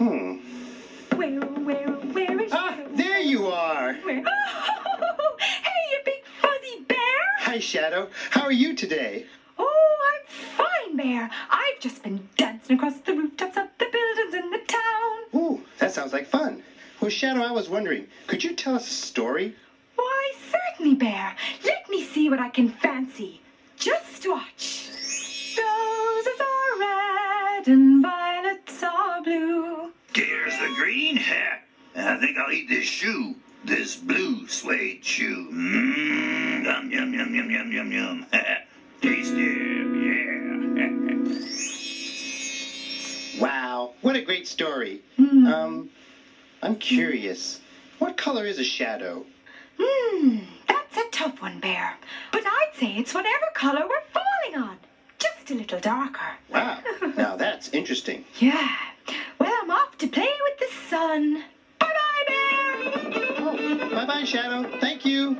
Hmm. Where, where, where is Ah, Shadow? there you are. Where? Oh, hey, you big fuzzy bear! Hi, Shadow. How are you today? Oh, I'm fine, Bear. I've just been dancing across the rooftops of the buildings in the town. Ooh, that sounds like fun. Well, Shadow, I was wondering, could you tell us a story? Why, certainly, Bear. Let me see what I can fancy. Just watch. Roses are red and violets green hat. I think I'll eat this shoe. This blue suede shoe. Mmm. Yum, yum, yum, yum, yum, yum, yum. Tasty. Yeah. Wow, what a great story. Hmm. Um, I'm curious. What color is a shadow? Hmm, that's a tough one, Bear. But I'd say it's whatever color we're falling on. Just a little darker. Wow, now that's interesting. Yeah. Well, I'm off to play sun. Bye-bye, Bear. Oh, bye bye, Shadow. Thank you.